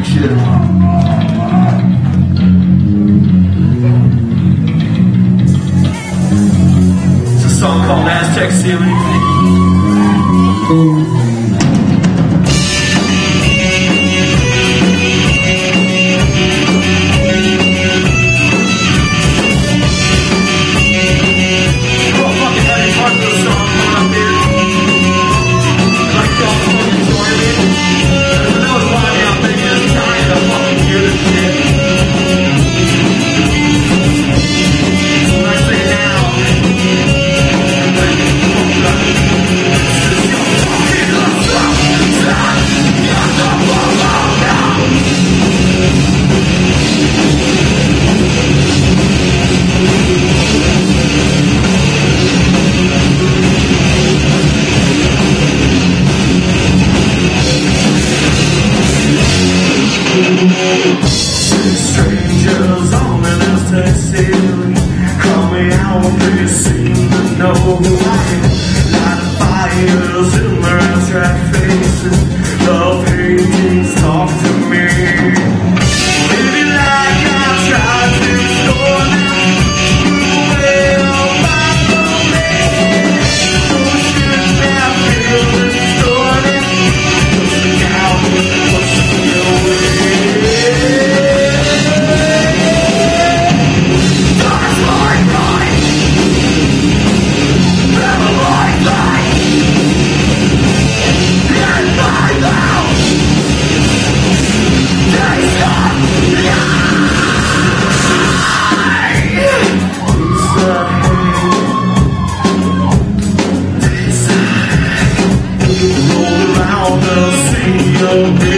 It's a song called Aztec Ceiling. Strangers on an ecstasy out, please seem to know Bills.